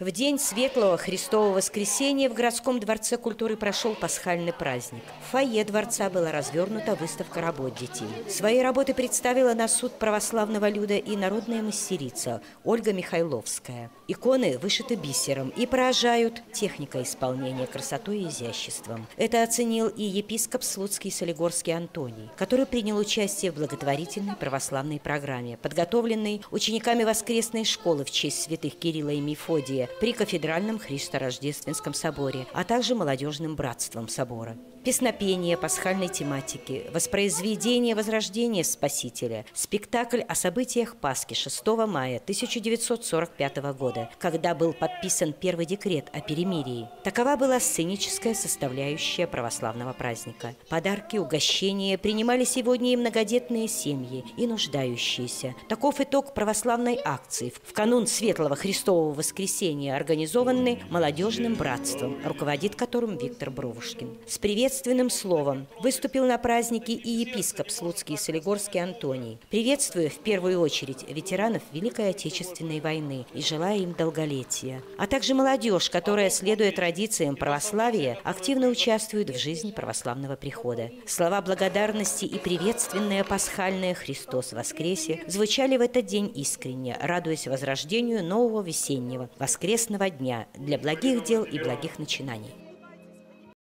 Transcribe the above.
В день Светлого Христового Воскресения в городском дворце культуры прошел пасхальный праздник. В фойе дворца была развернута выставка работ детей. Свои работы представила на суд православного люда и народная мастерица Ольга Михайловская. Иконы вышиты бисером и поражают техникой исполнения красотой и изяществом. Это оценил и епископ Слуцкий Солигорский Антоний, который принял участие в благотворительной православной программе, подготовленной учениками воскресной школы в честь святых Кирилла и Мефодия при Кафедральном Христо-Рождественском соборе, а также Молодежным братством собора песнопение пасхальной тематики, воспроизведение Возрождения Спасителя, спектакль о событиях Пасхи 6 мая 1945 года, когда был подписан первый декрет о перемирии. Такова была сценическая составляющая православного праздника. Подарки, угощения принимали сегодня и многодетные семьи, и нуждающиеся. Таков итог православной акции в канун Светлого Христового Воскресения, организованный молодежным братством, руководит которым Виктор Бровушкин. С Приветственным словом выступил на празднике и епископ Слуцкий и Солигорский Антоний, приветствуя в первую очередь ветеранов Великой Отечественной войны и желая им долголетия, а также молодежь, которая, следуя традициям православия, активно участвует в жизни православного прихода. Слова благодарности и приветственное пасхальное «Христос воскресе» звучали в этот день искренне, радуясь возрождению нового весеннего, воскресного дня для благих дел и благих начинаний.